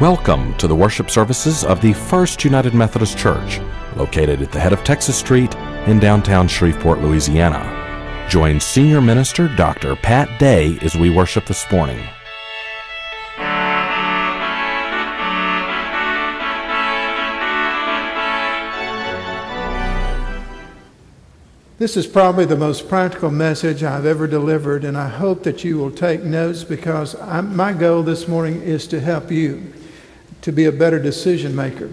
Welcome to the worship services of the First United Methodist Church, located at the head of Texas Street in downtown Shreveport, Louisiana. Join Senior Minister Dr. Pat Day as we worship this morning. This is probably the most practical message I've ever delivered, and I hope that you will take notes because I'm, my goal this morning is to help you to be a better decision maker.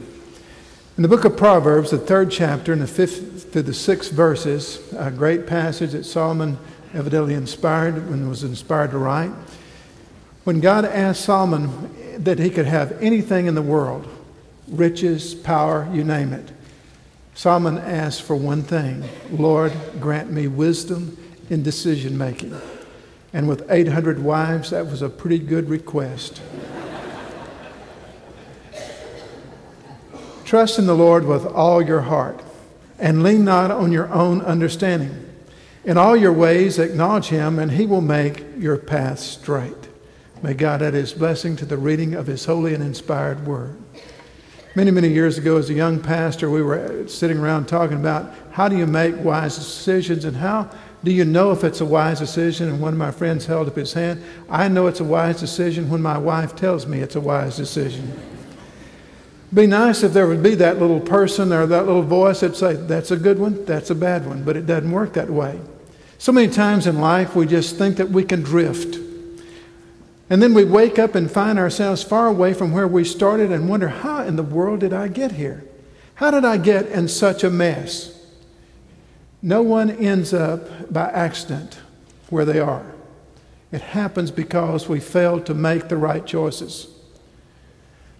In the book of Proverbs, the third chapter, in the fifth to the sixth verses, a great passage that Solomon evidently inspired when was inspired to write. When God asked Solomon that he could have anything in the world, riches, power, you name it, Solomon asked for one thing Lord, grant me wisdom in decision making. And with 800 wives, that was a pretty good request. Trust in the Lord with all your heart, and lean not on your own understanding. In all your ways, acknowledge him, and he will make your path straight. May God add his blessing to the reading of his holy and inspired word. Many, many years ago, as a young pastor, we were sitting around talking about how do you make wise decisions and how do you know if it's a wise decision? And one of my friends held up his hand. I know it's a wise decision when my wife tells me it's a wise decision. Be nice if there would be that little person or that little voice that say, that's a good one, that's a bad one, but it doesn't work that way. So many times in life, we just think that we can drift. And then we wake up and find ourselves far away from where we started and wonder, how in the world did I get here? How did I get in such a mess? No one ends up by accident where they are. It happens because we failed to make the right choices.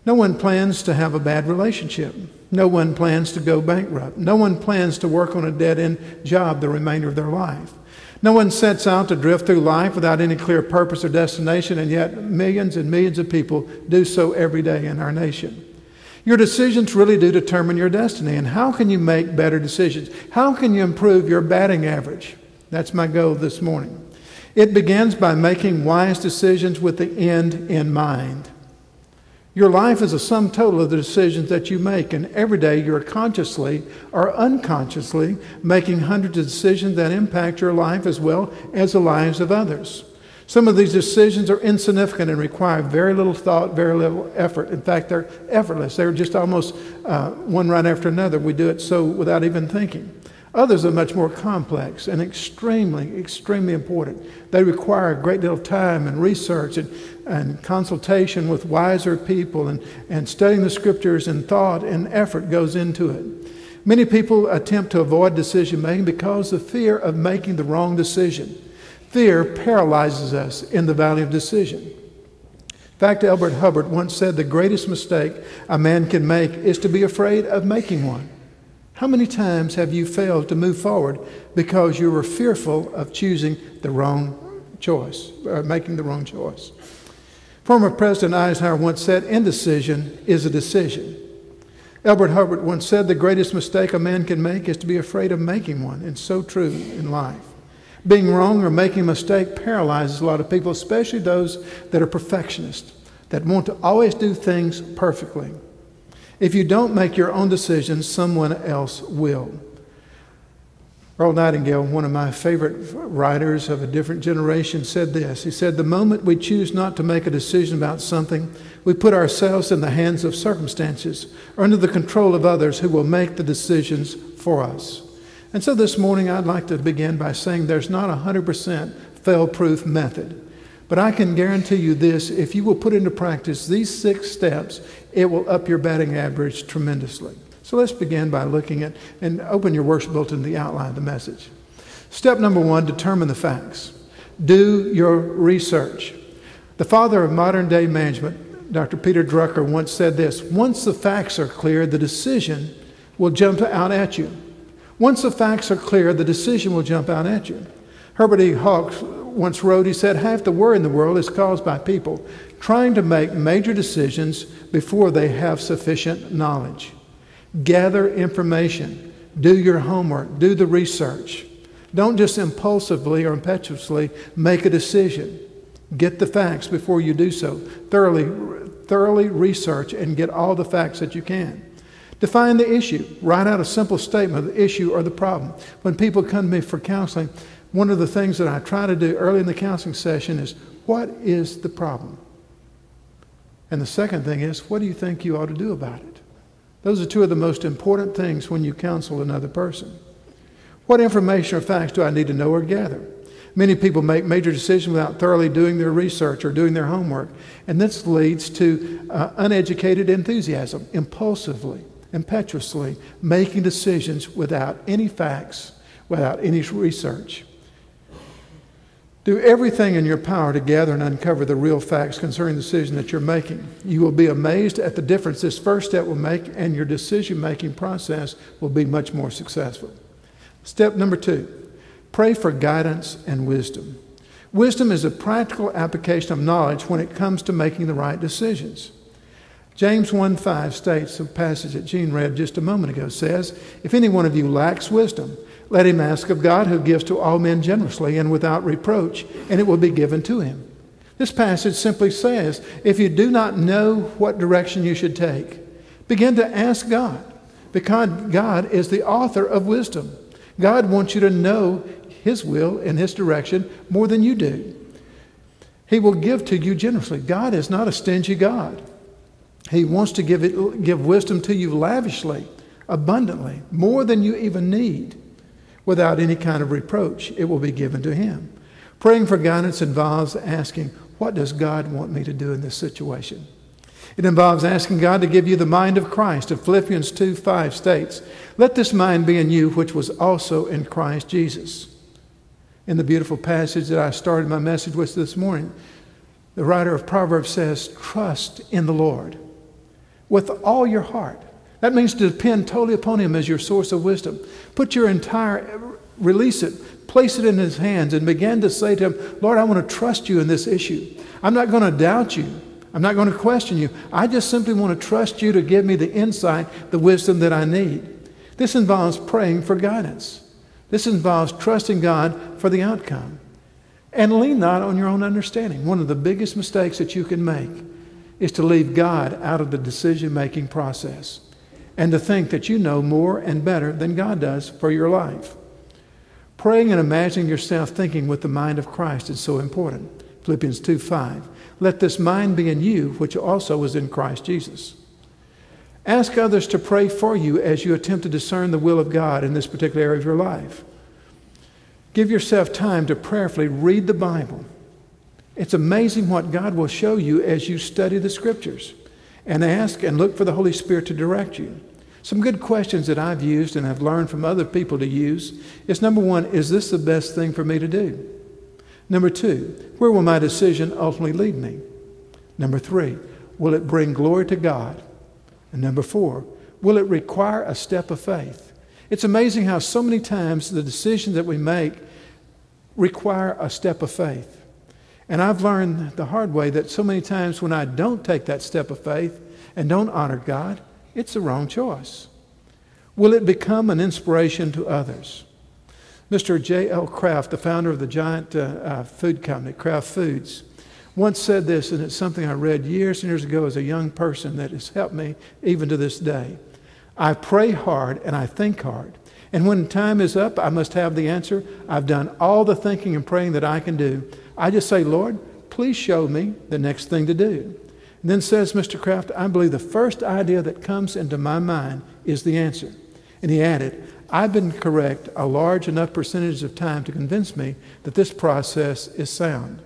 No one plans to have a bad relationship. No one plans to go bankrupt. No one plans to work on a dead end job the remainder of their life. No one sets out to drift through life without any clear purpose or destination, and yet millions and millions of people do so every day in our nation. Your decisions really do determine your destiny. And how can you make better decisions? How can you improve your batting average? That's my goal this morning. It begins by making wise decisions with the end in mind. Your life is a sum total of the decisions that you make, and every day you're consciously or unconsciously making hundreds of decisions that impact your life as well as the lives of others. Some of these decisions are insignificant and require very little thought, very little effort. In fact, they're effortless. They're just almost uh, one right after another. We do it so without even thinking. Others are much more complex and extremely, extremely important. They require a great deal of time and research and, and consultation with wiser people and, and studying the scriptures and thought and effort goes into it. Many people attempt to avoid decision making because of fear of making the wrong decision. Fear paralyzes us in the valley of decision. In fact, Elbert Hubbard once said the greatest mistake a man can make is to be afraid of making one. How many times have you failed to move forward because you were fearful of choosing the wrong choice, or making the wrong choice? Former President Eisenhower once said, Indecision is a decision. Elbert Hubbard once said, The greatest mistake a man can make is to be afraid of making one. And so true in life. Being wrong or making a mistake paralyzes a lot of people, especially those that are perfectionists, that want to always do things perfectly. If you don't make your own decisions, someone else will. Earl Nightingale, one of my favorite writers of a different generation, said this. He said, The moment we choose not to make a decision about something, we put ourselves in the hands of circumstances or under the control of others who will make the decisions for us. And so this morning, I'd like to begin by saying there's not a 100% fail proof method. But I can guarantee you this if you will put into practice these six steps, it will up your batting average tremendously. So let's begin by looking at and open your worship bulletin the outline of the message. Step number one determine the facts. Do your research. The father of modern day management, Dr. Peter Drucker, once said this Once the facts are clear, the decision will jump out at you. Once the facts are clear, the decision will jump out at you. Herbert E. Hawkes once wrote, he said, half the worry in the world is caused by people trying to make major decisions before they have sufficient knowledge. Gather information, do your homework, do the research. Don't just impulsively or impetuously make a decision. Get the facts before you do so. Thoroughly thoroughly research and get all the facts that you can. Define the issue. Write out a simple statement of the issue or the problem. When people come to me for counseling, one of the things that I try to do early in the counseling session is what is the problem? And the second thing is, what do you think you ought to do about it? Those are two of the most important things when you counsel another person. What information or facts do I need to know or gather? Many people make major decisions without thoroughly doing their research or doing their homework, and this leads to uh, uneducated enthusiasm, impulsively, impetuously making decisions without any facts, without any research. Do everything in your power to gather and uncover the real facts concerning the decision that you're making. You will be amazed at the difference this first step will make, and your decision making process will be much more successful. Step number two Pray for guidance and wisdom. Wisdom is a practical application of knowledge when it comes to making the right decisions. James 1 5 states a passage that Gene read just a moment ago says, "If any one of you lacks wisdom, let him ask of God who gives to all men generously and without reproach, and it will be given to him." This passage simply says, if you do not know what direction you should take, begin to ask God, because God is the author of wisdom. God wants you to know his will and His direction more than you do. He will give to you generously. God is not a stingy God. He wants to give, it, give wisdom to you lavishly, abundantly, more than you even need, without any kind of reproach. It will be given to Him. Praying for guidance involves asking, What does God want me to do in this situation? It involves asking God to give you the mind of Christ. And Philippians 2 5 states, Let this mind be in you, which was also in Christ Jesus in the beautiful passage that I started my message with this morning. The writer of Proverbs says, Trust in the Lord with all your heart. That means to depend totally upon Him as your source of wisdom. Put your entire, release it, place it in His hands, and begin to say to Him, Lord, I want to trust you in this issue. I'm not going to doubt you. I'm not going to question you. I just simply want to trust you to give me the insight, the wisdom that I need. This involves praying for guidance. This involves trusting God for the outcome. And lean not on your own understanding. One of the biggest mistakes that you can make is to leave God out of the decision making process and to think that you know more and better than God does for your life. Praying and imagining yourself thinking with the mind of Christ is so important. Philippians 2 5. Let this mind be in you, which also was in Christ Jesus. Ask others to pray for you as you attempt to discern the will of God in this particular area of your life. Give yourself time to prayerfully read the Bible. It's amazing what God will show you as you study the scriptures and ask and look for the Holy Spirit to direct you. Some good questions that I've used and have learned from other people to use is number one, is this the best thing for me to do? Number two, where will my decision ultimately lead me? Number three, will it bring glory to God? And number four, will it require a step of faith? It's amazing how so many times the decisions that we make require a step of faith. And I've learned the hard way that so many times when I don't take that step of faith and don't honor God, it's the wrong choice. Will it become an inspiration to others? Mr. J.L. Kraft, the founder of the giant uh, uh, food company, Kraft Foods, once said this, and it's something I read years and years ago as a young person that has helped me even to this day. I pray hard and I think hard. And when time is up, I must have the answer. I've done all the thinking and praying that I can do. I just say, Lord, please show me the next thing to do. And then says Mr. Kraft, I believe the first idea that comes into my mind is the answer. And he added, I've been correct a large enough percentage of time to convince me that this process is sound.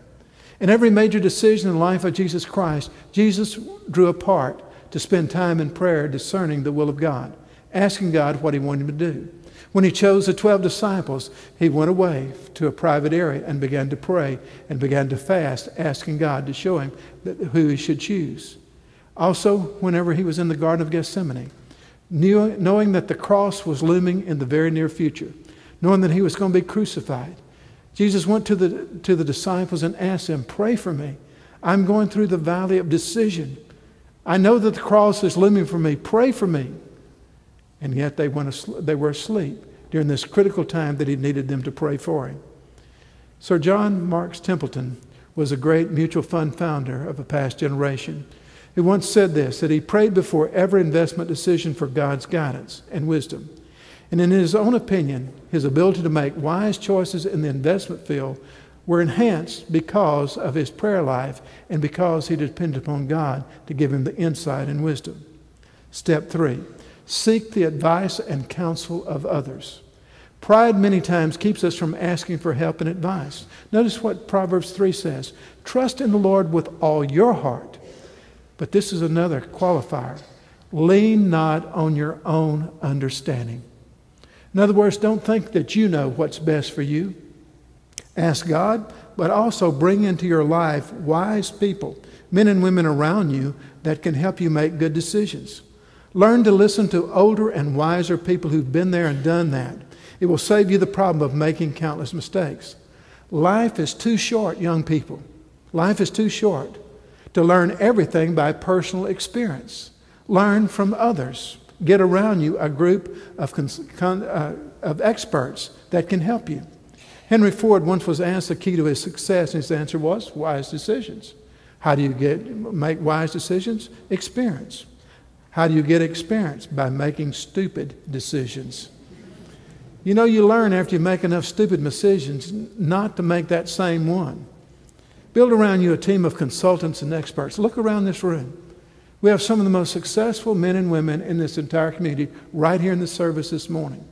In every major decision in the life of Jesus Christ, Jesus drew apart to spend time in prayer discerning the will of God, asking God what he wanted him to do. When he chose the 12 disciples, he went away to a private area and began to pray and began to fast, asking God to show him who he should choose. Also, whenever he was in the Garden of Gethsemane, knowing that the cross was looming in the very near future, knowing that he was going to be crucified, Jesus went to the, to the disciples and asked them, Pray for me. I'm going through the valley of decision. I know that the cross is looming for me. Pray for me. And yet they, went they were asleep during this critical time that he needed them to pray for him. Sir John Marks Templeton was a great mutual fund founder of a past generation. He once said this that he prayed before every investment decision for God's guidance and wisdom. And in his own opinion, his ability to make wise choices in the investment field were enhanced because of his prayer life and because he depended upon God to give him the insight and wisdom. Step three seek the advice and counsel of others. Pride many times keeps us from asking for help and advice. Notice what Proverbs 3 says Trust in the Lord with all your heart. But this is another qualifier lean not on your own understanding. In other words, don't think that you know what's best for you. Ask God, but also bring into your life wise people, men and women around you that can help you make good decisions. Learn to listen to older and wiser people who've been there and done that. It will save you the problem of making countless mistakes. Life is too short, young people. Life is too short to learn everything by personal experience. Learn from others. Get around you a group of, con- uh, of experts that can help you. Henry Ford once was asked the key to his success, and his answer was wise decisions. How do you get, make wise decisions? Experience. How do you get experience? By making stupid decisions. You know, you learn after you make enough stupid decisions not to make that same one. Build around you a team of consultants and experts. Look around this room. We have some of the most successful men and women in this entire community right here in the service this morning.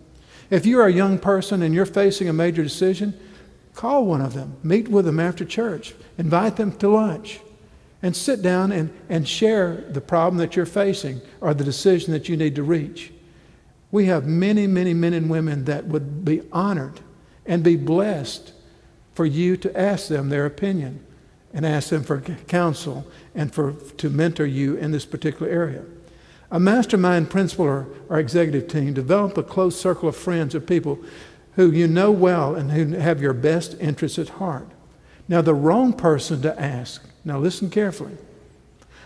If you're a young person and you're facing a major decision, call one of them, meet with them after church, invite them to lunch, and sit down and, and share the problem that you're facing or the decision that you need to reach. We have many, many men and women that would be honored and be blessed for you to ask them their opinion and ask them for counsel and for, to mentor you in this particular area. A mastermind principle or, or executive team develop a close circle of friends or people who you know well and who have your best interests at heart. Now, the wrong person to ask, now listen carefully.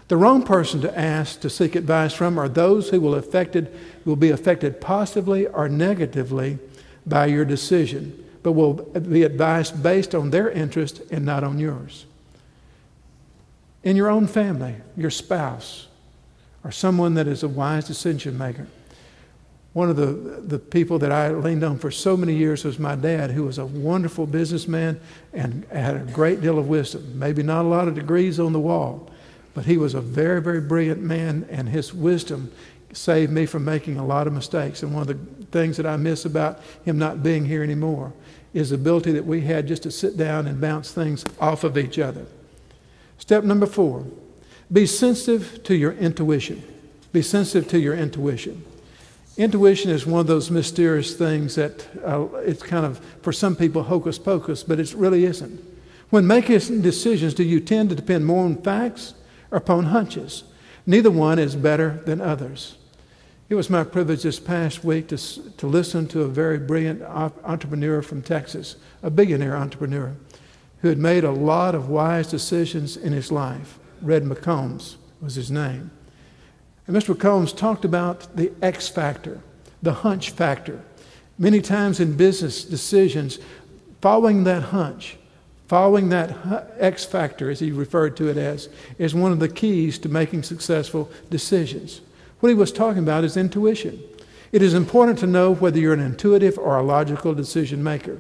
The wrong person to ask to seek advice from are those who will, affected, will be affected positively or negatively by your decision, but will be advised based on their interest and not on yours in your own family, your spouse, or someone that is a wise decision maker. One of the, the people that I leaned on for so many years was my dad, who was a wonderful businessman and had a great deal of wisdom. Maybe not a lot of degrees on the wall, but he was a very, very brilliant man, and his wisdom saved me from making a lot of mistakes. And one of the things that I miss about him not being here anymore is the ability that we had just to sit down and bounce things off of each other. Step number four be sensitive to your intuition. Be sensitive to your intuition. Intuition is one of those mysterious things that uh, it's kind of, for some people, hocus pocus, but it really isn't. When making decisions, do you tend to depend more on facts or upon hunches? Neither one is better than others. It was my privilege this past week to, to listen to a very brilliant entrepreneur from Texas, a billionaire entrepreneur who had made a lot of wise decisions in his life. Red McCombs was his name. And Mr. McCombs talked about the X factor, the hunch factor. Many times in business decisions, following that hunch, following that X factor, as he referred to it as, is one of the keys to making successful decisions. What he was talking about is intuition. It is important to know whether you're an intuitive or a logical decision maker.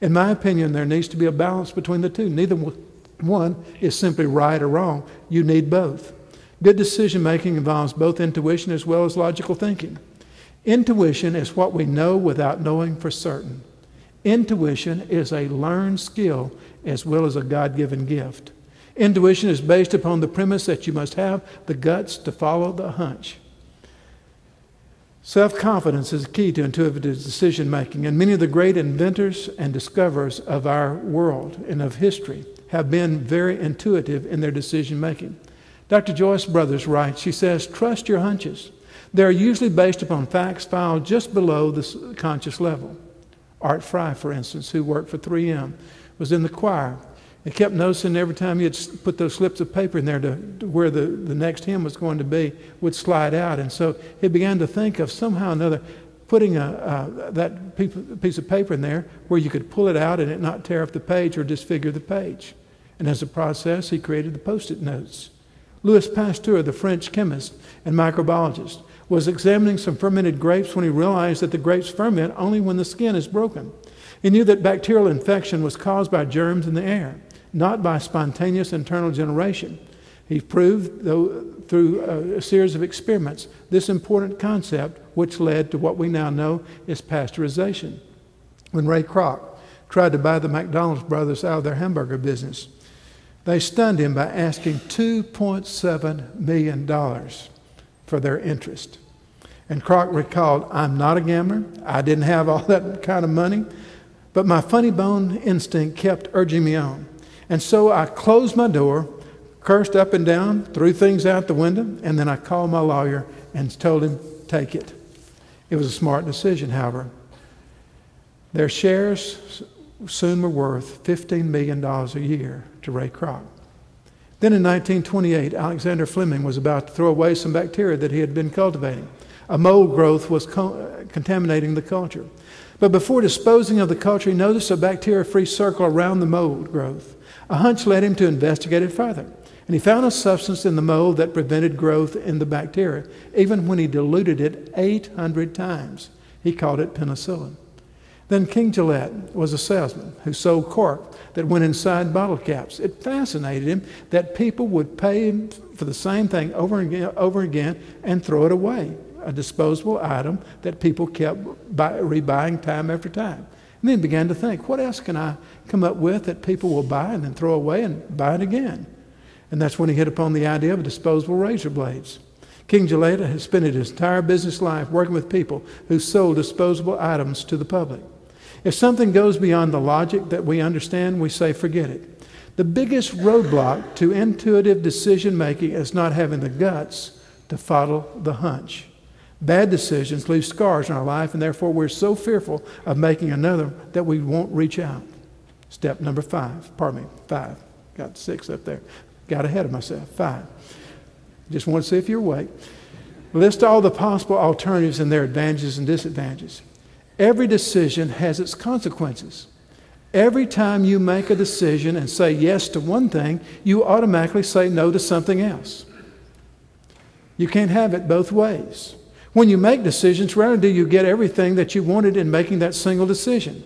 In my opinion, there needs to be a balance between the two. Neither one is simply right or wrong. You need both. Good decision making involves both intuition as well as logical thinking. Intuition is what we know without knowing for certain. Intuition is a learned skill as well as a God given gift. Intuition is based upon the premise that you must have the guts to follow the hunch. Self confidence is key to intuitive decision making, and many of the great inventors and discoverers of our world and of history have been very intuitive in their decision making. Dr. Joyce Brothers writes, she says, Trust your hunches. They are usually based upon facts filed just below the conscious level. Art Fry, for instance, who worked for 3M, was in the choir and kept noticing every time he'd put those slips of paper in there to, to, where the, the next hymn was going to be would slide out. And so he began to think of somehow or another putting a, that piece of paper in there where you could pull it out and it not tear up the page or disfigure the page. And as a process, he created the post it notes Louis Pasteur, the French chemist and microbiologist, was examining some fermented grapes when he realized that the grapes ferment only when the skin is broken. He knew that bacterial infection was caused by germs in the air, not by spontaneous internal generation. He proved, though, through a, series of experiments, this important concept, which led to what we now know as pasteurization. When Ray Kroc tried to buy the McDonald's brothers out of their hamburger business, they stunned him by asking $2.7 million for their interest. And Kroc recalled, I'm not a gambler. I didn't have all that kind of money. But my funny bone instinct kept urging me on. And so I closed my door, cursed up and down, threw things out the window, and then I called my lawyer and told him, take it. It was a smart decision, however. Their shares soon were worth $15 million a year to Ray Kroc. Then in 1928, Alexander Fleming was about to throw away some bacteria that he had been cultivating. A mold growth was co- uh, contaminating the culture. But before disposing of the culture, he noticed a bacteria free circle around the mold growth. A hunch led him to investigate it further. And he found a substance in the mold that prevented growth in the bacteria, even when he diluted it 800 times. He called it penicillin. Then King Gillette was a salesman who sold cork that went inside bottle caps. It fascinated him that people would pay him for the same thing over and again, over again and throw it away a disposable item that people kept buy, rebuying time after time. And then he began to think, what else can I come up with that people will buy and then throw away and buy it again? And that's when he hit upon the idea of disposable razor blades. King Gillette has spent his entire business life working with people who sold disposable items to the public. If something goes beyond the logic that we understand, we say, forget it. The biggest roadblock to intuitive decision making is not having the guts to follow the hunch. Bad decisions leave scars in our life, and therefore we're so fearful of making another that we won't reach out. Step number five, pardon me, five. Got six up there. Got ahead of myself. Five. Just want to see if you're awake. List all the possible alternatives and their advantages and disadvantages. Every decision has its consequences. Every time you make a decision and say yes to one thing, you automatically say no to something else. You can't have it both ways. When you make decisions, rarely do you get everything that you wanted in making that single decision.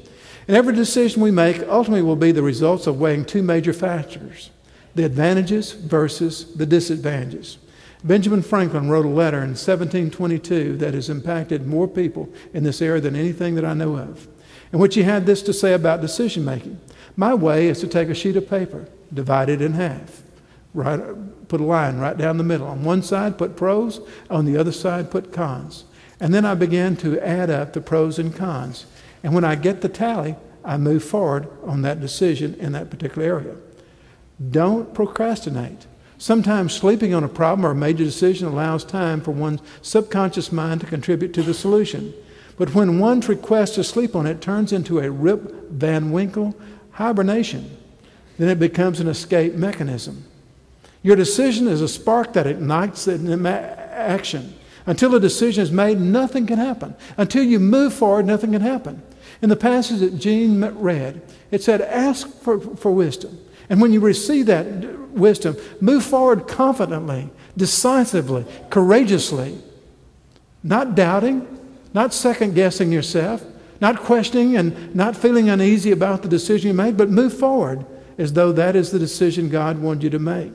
And every decision we make ultimately will be the results of weighing two major factors the advantages versus the disadvantages. Benjamin Franklin wrote a letter in 1722 that has impacted more people in this era than anything that I know of, in which he had this to say about decision making. My way is to take a sheet of paper, divide it in half, right, put a line right down the middle. On one side, put pros. On the other side, put cons. And then I began to add up the pros and cons. And when I get the tally, I move forward on that decision in that particular area. Don't procrastinate. Sometimes sleeping on a problem or a major decision allows time for one's subconscious mind to contribute to the solution. But when one's request to sleep on it turns into a Rip Van Winkle hibernation, then it becomes an escape mechanism. Your decision is a spark that ignites an action. Until a decision is made, nothing can happen. Until you move forward, nothing can happen. In the passage that Jean read, it said, Ask for, for wisdom. And when you receive that wisdom, move forward confidently, decisively, courageously, not doubting, not second guessing yourself, not questioning and not feeling uneasy about the decision you made, but move forward as though that is the decision God wanted you to make.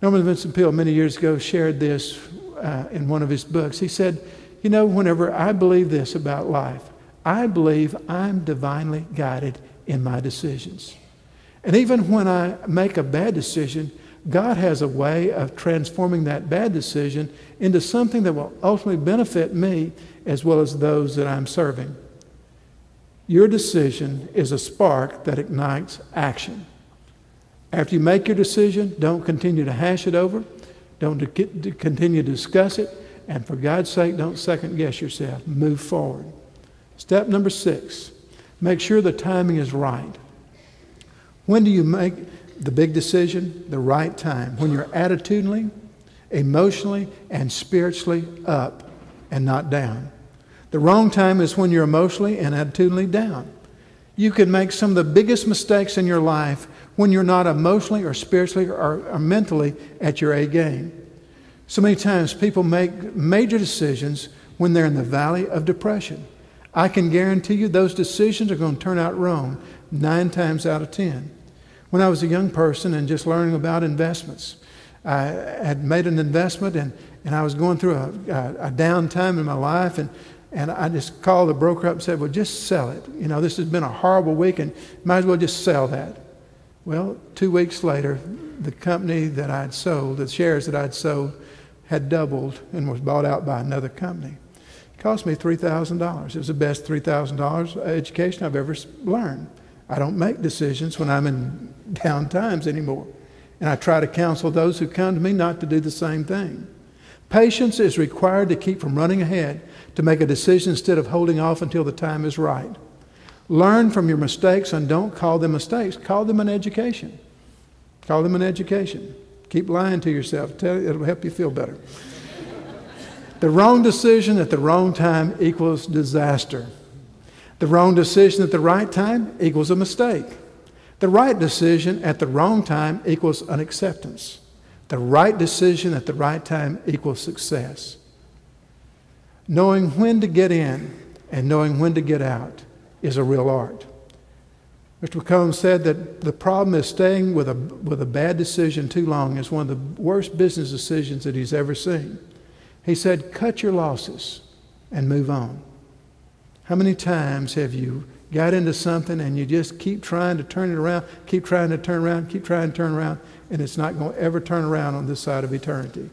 Norman Vincent Peale, many years ago, shared this uh, in one of his books. He said, You know, whenever I believe this about life, I believe I'm divinely guided in my decisions. And even when I make a bad decision, God has a way of transforming that bad decision into something that will ultimately benefit me as well as those that I'm serving. Your decision is a spark that ignites action. After you make your decision, don't continue to hash it over. Don't continue to discuss it. And for God's sake, don't second guess yourself. Move forward. Step number six make sure the timing is right. When do you make the big decision? The right time. When you're attitudinally, emotionally, and spiritually up and not down. The wrong time is when you're emotionally and attitudinally down. You can make some of the biggest mistakes in your life when you're not emotionally or spiritually or, or mentally at your A game. So many times people make major decisions when they're in the valley of depression. I can guarantee you those decisions are going to turn out wrong nine times out of ten. When I was a young person and just learning about investments, I had made an investment and, and I was going through a, a, a down time in my life and, and I just called the broker up and said, Well, just sell it. You know, this has been a horrible week and might as well just sell that. Well, two weeks later, the company that I'd sold, the shares that I'd sold, had doubled and was bought out by another company. It cost me $3,000. It was the best $3,000 education I've ever learned. I don't make decisions when I'm in down times anymore. And I try to counsel those who come to me not to do the same thing. Patience is required to keep from running ahead, to make a decision instead of holding off until the time is right. Learn from your mistakes and don't call them mistakes. Call them an education. Call them an education. Keep lying to yourself. Tell, it'll help you feel better. the wrong decision at the wrong time equals disaster. The wrong decision at the right time equals a mistake. The right decision at the wrong time equals an acceptance. The right decision at the right time equals success. Knowing when to get in and knowing when to get out is a real art. Mr. McComb said that the problem is staying with a, with a bad decision too long is one of the worst business decisions that he's ever seen. He said, cut your losses and move on. How many times have you got into something and you just keep trying to turn it around, keep trying to turn around, keep trying to turn around, and it's not going to ever turn around on this side of eternity?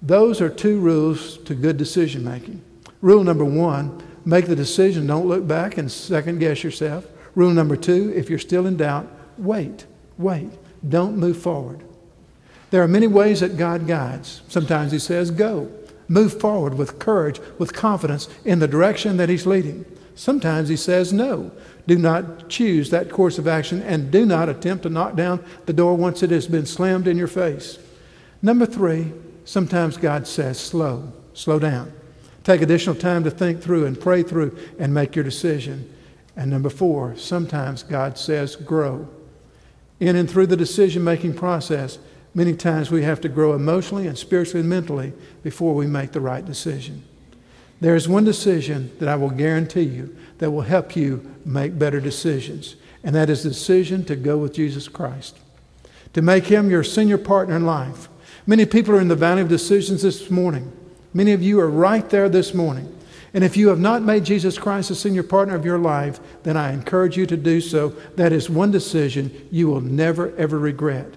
Those are two rules to good decision making. Rule number one make the decision, don't look back and second guess yourself. Rule number two if you're still in doubt, wait, wait. Don't move forward. There are many ways that God guides. Sometimes He says, go. Move forward with courage, with confidence in the direction that He's leading. Sometimes He says, no. Do not choose that course of action and do not attempt to knock down the door once it has been slammed in your face. Number three, sometimes God says, slow, slow down. Take additional time to think through and pray through and make your decision. And number four, sometimes God says, grow. In and through the decision making process, many times we have to grow emotionally and spiritually and mentally before we make the right decision. There is one decision that I will guarantee you that will help you make better decisions, and that is the decision to go with Jesus Christ, to make Him your senior partner in life. Many people are in the valley of decisions this morning. Many of you are right there this morning. And if you have not made Jesus Christ the senior partner of your life, then I encourage you to do so. That is one decision you will never, ever regret.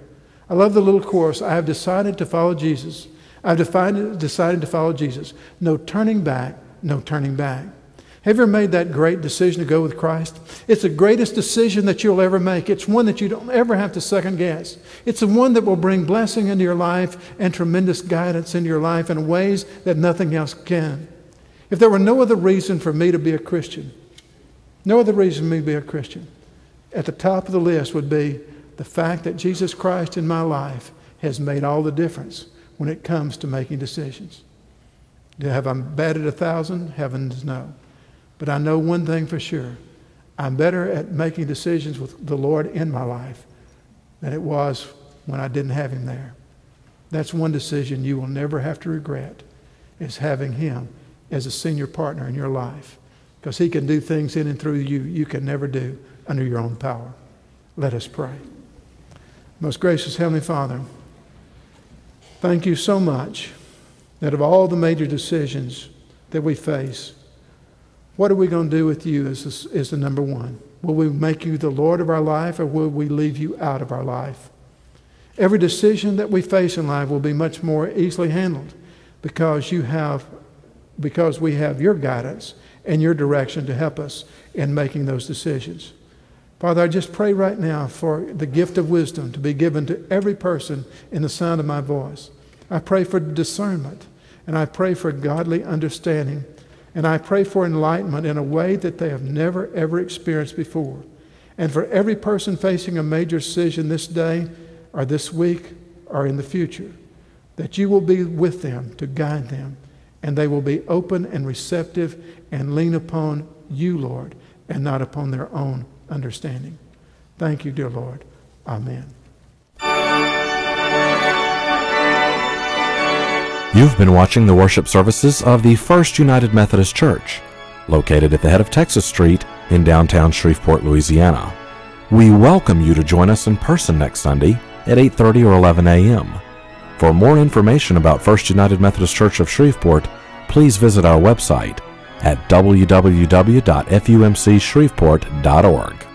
I love the little chorus I have decided to follow Jesus. I've decided, decided to follow Jesus. No turning back, no turning back. Have you ever made that great decision to go with Christ? It's the greatest decision that you'll ever make. It's one that you don't ever have to second guess. It's the one that will bring blessing into your life and tremendous guidance into your life in ways that nothing else can. If there were no other reason for me to be a Christian, no other reason for me to be a Christian, at the top of the list would be the fact that Jesus Christ in my life has made all the difference when it comes to making decisions. Have I batted a thousand? Heavens no. But I know one thing for sure. I'm better at making decisions with the Lord in my life than it was when I didn't have him there. That's one decision you will never have to regret is having him as a senior partner in your life because He can do things in and through you you can never do under your own power. Let us pray. Most gracious Heavenly Father, thank you so much that of all the major decisions that we face, what are we going to do with you as, the, as the number one? Will we make you the Lord of our life or will we leave you out of our life? Every decision that we face in life will be much more easily handled because you have because we have your guidance and your direction to help us in making those decisions. Father, I just pray right now for the gift of wisdom to be given to every person in the sound of my voice. I pray for discernment and I pray for godly understanding and I pray for enlightenment in a way that they have never, ever experienced before. And for every person facing a major decision this day or this week or in the future, that you will be with them to guide them and they will be open and receptive and lean upon you, Lord, and not upon their own understanding. Thank you, dear Lord. Amen. You've been watching the worship services of the First United Methodist Church, located at the head of Texas Street in downtown Shreveport, Louisiana. We welcome you to join us in person next Sunday at 8:30 or 11 a.m. For more information about First United Methodist Church of Shreveport, please visit our website at www.fumcshreveport.org.